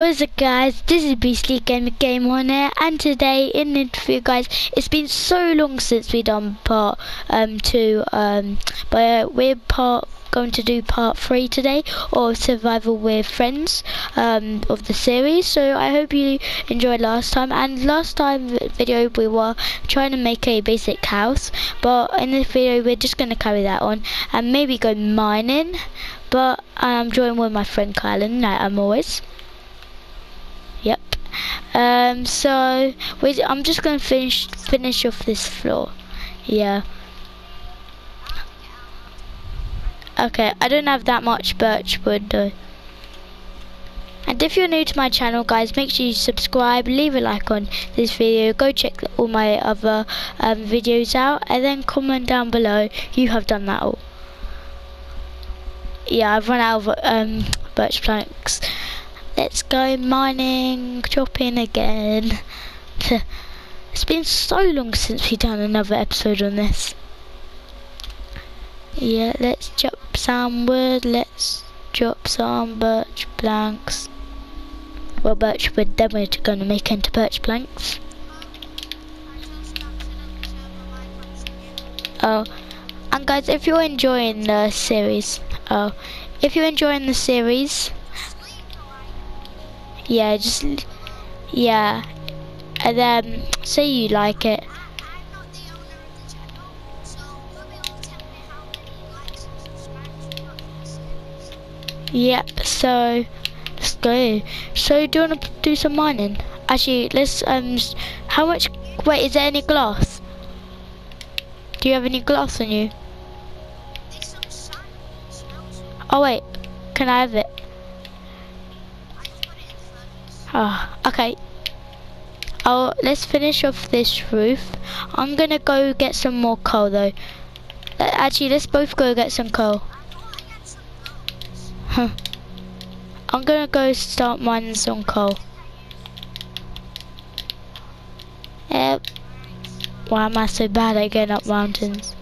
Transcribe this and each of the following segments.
What's up guys, this is Beastly Gamer Game on here and today in the interview guys, it's been so long since we done part um, 2 um, but uh, we're part going to do part 3 today of Survival with Friends um, of the series so I hope you enjoyed last time and last time video we were trying to make a basic house but in this video we're just going to carry that on and maybe go mining but I'm joined with my friend Kylan like I'm always. Um, so we, I'm just gonna finish finish off this floor. Yeah. Okay, I don't have that much birch wood though. And if you're new to my channel guys, make sure you subscribe, leave a like on this video, go check all my other um, videos out, and then comment down below you have done that all. Yeah, I've run out of um, birch planks. Let's go mining, chopping again. It's been so long since we've done another episode on this. Yeah, let's chop some wood, let's drop some birch planks. Well, birch wood, then we're going to make into birch planks. Oh, and guys, if you're enjoying the series, oh, if you're enjoying the series, yeah just yeah. And then say you like it. Yep so let's go. So do you want to do some mining? Actually let's um how much wait is there any glass? Do you have any glass on you? Oh wait can I have it oh, okay. Oh, let's finish off this roof. I'm gonna go get some more coal though. Uh, actually, let's both go get some coal. Huh. I'm gonna go start mining some coal. Yep. Why am I so bad at getting up mountains?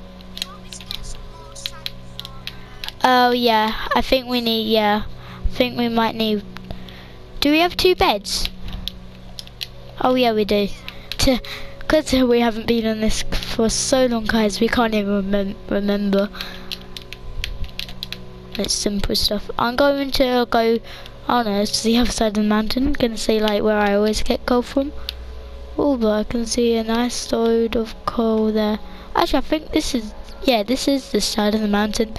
Oh yeah, I think we need, yeah. I think we might need do we have two beds? Oh yeah, we do. Because we haven't been on this for so long, guys, we can't even remem remember. It's simple stuff. I'm going to go, I don't know, to the other side of the mountain. To see like where I always get coal from. Oh, but I can see a nice load of coal there. Actually, I think this is, yeah, this is the side of the mountain.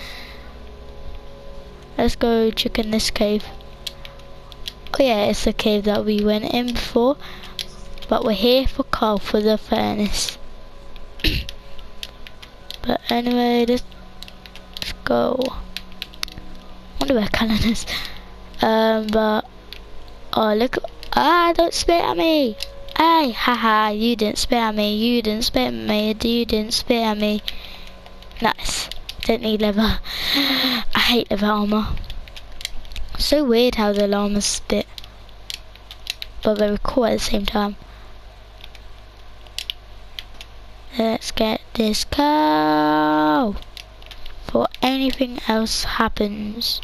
Let's go check in this cave. Yeah, it's the cave that we went in before. But we're here for coal for the furnace. but anyway, let's, let's go. wonder where Callan is. Um, but, oh look, ah, don't spit at me. Hey, haha, you didn't spit at me, you didn't spit at me, you didn't spit at me. Nice. Don't need leather. I hate leather armor. So weird how the llamas spit. But very cool at the same time. Let's get this cow. For anything else happens.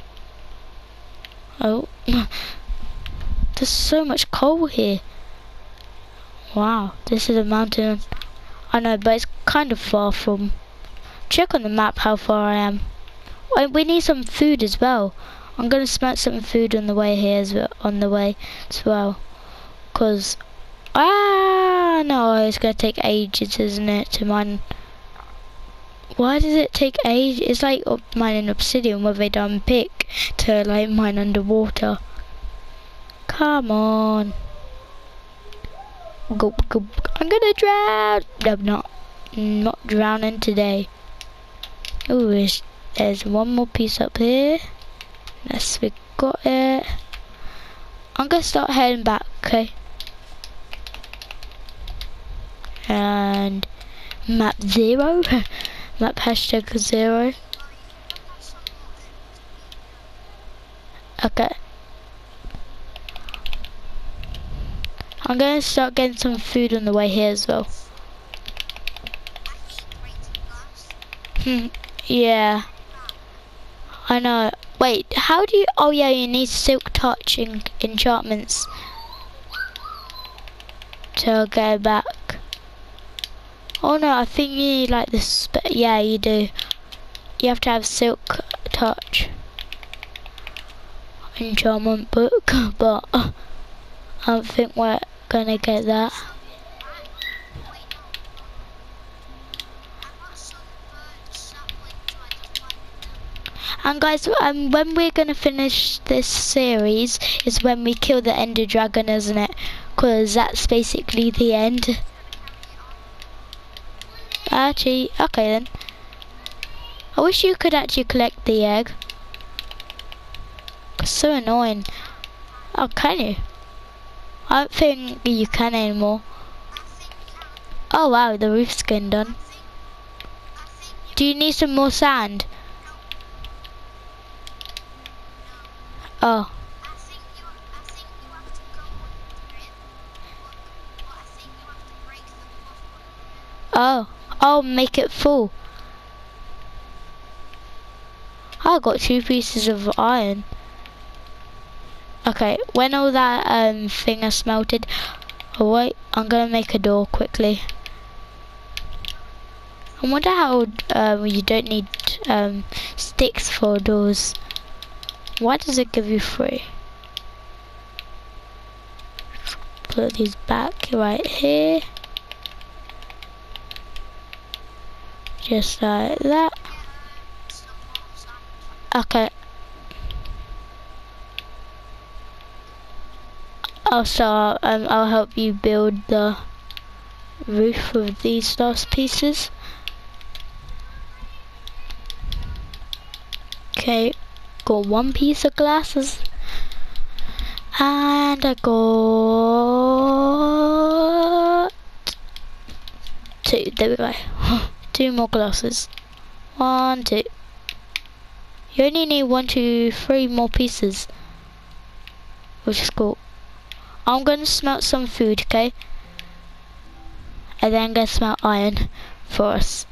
Oh. There's so much coal here. Wow, this is a mountain. I know, but it's kind of far from. Check on the map how far I am. Oh, we need some food as well. I'm gonna smack some food on the way here as well, on the way as well, cause ah no, it's gonna take ages, isn't it, to mine? Why does it take ages? It's like mining obsidian where they done pick to like mine underwater. Come on. Go, go. I'm gonna drown. I'm not. not drowning today. Oh, there's one more piece up here. Yes, we got it. I'm gonna start heading back, okay? And map zero, map hashtag zero. Okay. I'm gonna start getting some food on the way here as well. Hmm, yeah. I know. Wait, how do you, oh yeah, you need silk touch en enchantments to go back. Oh no, I think you need like this. Yeah, you do. You have to have silk touch enchantment book, but I don't think we're gonna get that. And guys, um, when we're gonna finish this series is when we kill the Ender Dragon, isn't it? Because that's basically the end. Actually, okay then. I wish you could actually collect the egg. It's so annoying. Oh, can you? I don't think you can anymore. Oh wow, the roof's getting done. Do you need some more sand? Oh. Oh, I'll make it full. I got two pieces of iron. Okay, when all that um thing is smelted, oh wait, I'm gonna make a door quickly. I wonder how um, you don't need um, sticks for doors. Why does it give you three? Put these back right here. Just like that. Okay. Also, um, I'll help you build the roof with these last pieces. Okay, got one piece of glasses. And I got two, there we go. two more glasses. One, two. You only need one, two, three more pieces. Which is cool. I'm gonna smelt some food, okay? And then gonna smelt iron for us.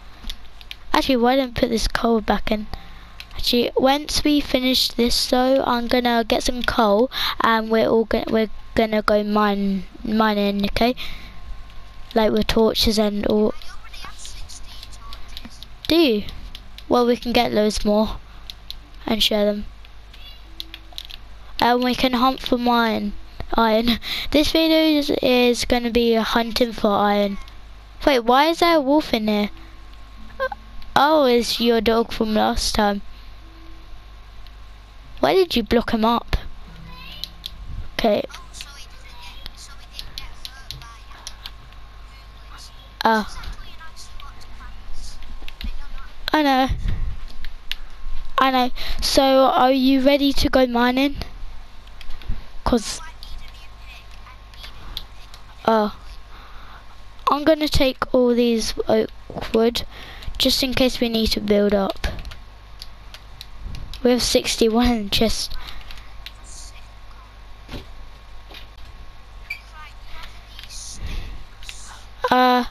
Actually, why don't put this coal back in? Actually, once we finish this though, I'm gonna get some coal and we're all gonna we're gonna go mine mining, okay? Like with torches and all. Do you? Well, we can get loads more and share them. And we can hunt for mine iron. This video is, is going to be hunting for iron. Wait, why is there a wolf in here? Oh, it's your dog from last time. Why did you block him up? Okay. Oh. I know. I know. So, are you ready to go mining? Cause, oh, I'm gonna take all these oak wood, just in case we need to build up. We have 61 in the chest. Uh,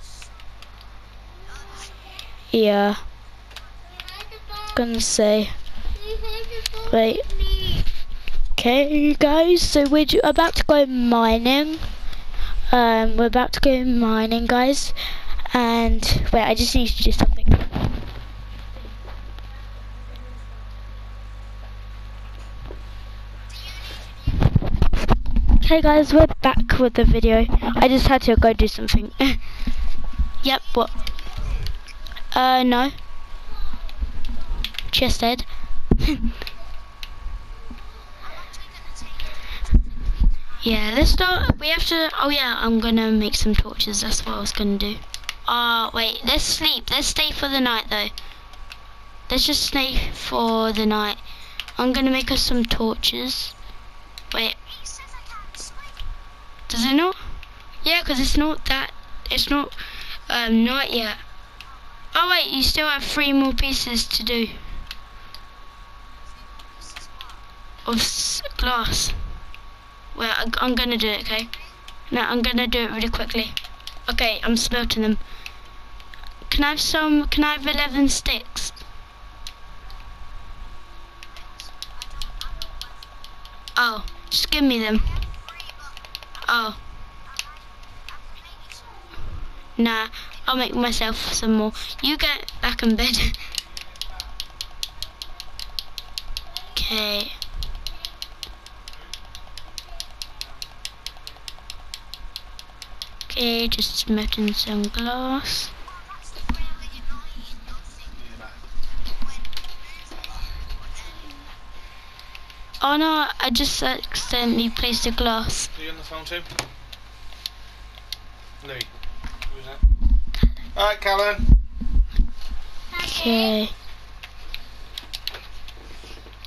yeah. Gonna say. Wait. Okay, guys. So we're about to go mining. Um, we're about to go mining, guys. And wait, I just need to do something. Okay guys, we're back with the video. I just had to go do something. yep, what? Uh, no. Just dead. yeah, let's start. We have to. Oh yeah, I'm gonna make some torches. That's what I was gonna do. Uh, wait. Let's sleep. Let's stay for the night though. Let's just stay for the night. I'm gonna make us some torches. Wait. Does it not? Yeah, because it's not that. It's not um, night yet. Oh wait, you still have three more pieces to do. Of glass. Well, I'm gonna do it, okay? No, I'm gonna do it really quickly. Okay, I'm smelting them. Can I have some, can I have 11 sticks? Oh, Just give me them. Oh. Nah, I'll make myself some more. You get back in bed. okay. Okay, just smelting some glass. Oh no, I just accidentally placed a glass. Are you on the phone too? Louis. Who's that? Alright, Callan. Okay.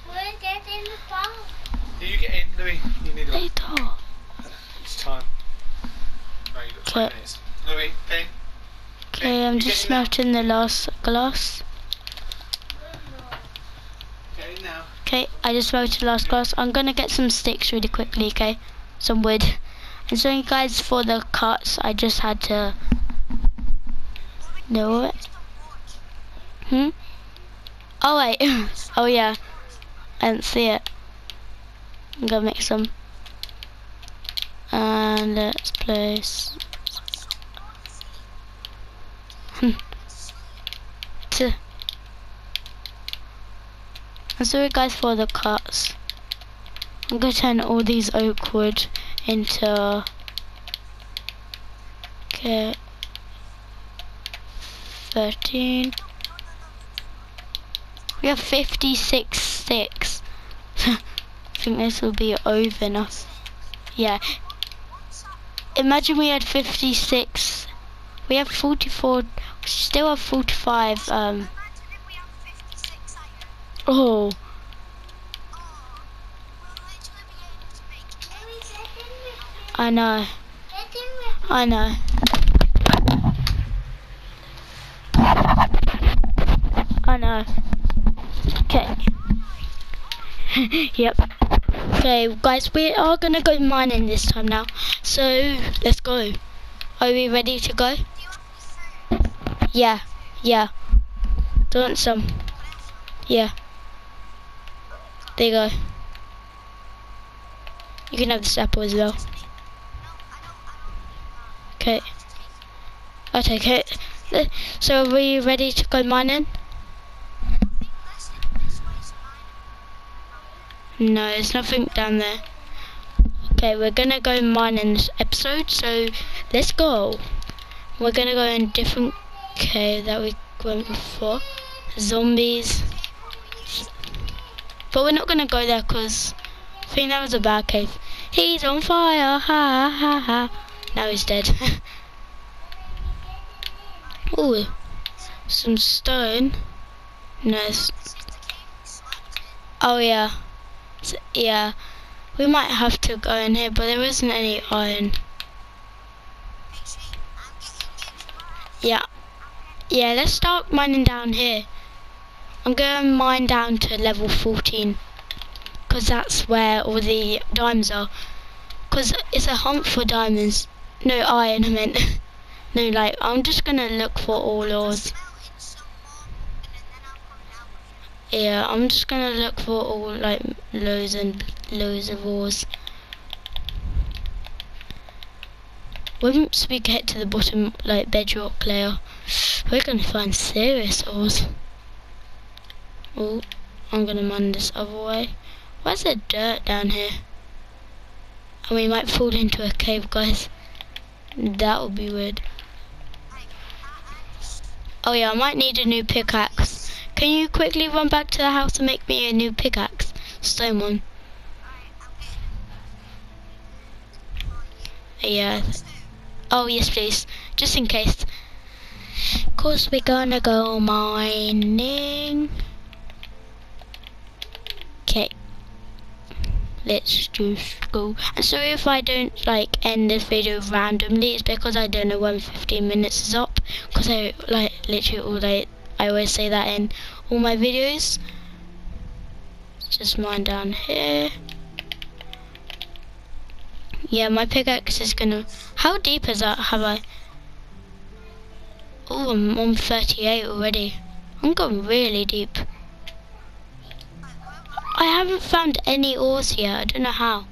We're dead in the phone. Here you get in, Louis. You need a Later. It's time. Right, you've got 20 Okay. minutes. Louis, in. Okay, I'm just smelting the last glass. Get in now. Okay, I just the last glass. I'm gonna get some sticks really quickly, okay? Some wood. And so you guys for the cuts, I just had to do it. Hmm? Oh wait. oh yeah. I didn't see it. I'm gonna make some. And let's place. I'm sorry guys for the cuts. I'm gonna turn all these oak wood into okay. 13 we have 56 sticks I think this will be over now. Yeah. Imagine we had 56 we have 44 still have 45 um oh. I know. I know. I know. Okay. Yep. Okay guys we are gonna go mining this time now. So let's go. Are we ready to go? Yeah. Yeah. Do you want some yeah there you go you can have this apple as well Okay. I'll take it. So are we ready to go mining? No, there's nothing down there. Okay, we're gonna go mining this episode, so let's go. We're gonna go in different cave that we went before. Zombies. But we're not gonna go there because I think that was a bad cave. He's on fire, ha ha ha. Now he's dead. Ooh, some stone. Nice. Oh yeah, S- yeah. We might have to go in here, but there isn't any iron. Yeah, yeah. Let's start mining down here. I'm going to mine down to level 14, cause that's where all the diamonds are. Cause it's a hunt for diamonds. No iron, I meant. no, like, I'm just gonna look for all ores. Yeah, I'm just gonna look for all, like, loads and loads of ores. Once we get to the bottom, like, bedrock layer, we're gonna find serious ores. Oh, I'm gonna mine this other way. Where's the dirt down here? And we might fall into a cave, guys. That would be weird. Oh yeah, I might need a new pickaxe. Can you quickly run back to the house and make me a new pickaxe? Stone one. Yeah. Oh yes, please. Just in case. Cause we're gonna go mining. Let's just go. And sorry if I don't like end this video randomly. It's because I don't know when 15 minutes is up. Because I like literally all day, I always say that in all my videos. Just mine down here. Yeah, my pickaxe is gonna. How deep is that? Have I? Oh, I'm on 38 already. I'm going really deep. I haven't found any ores yet. I don't know how.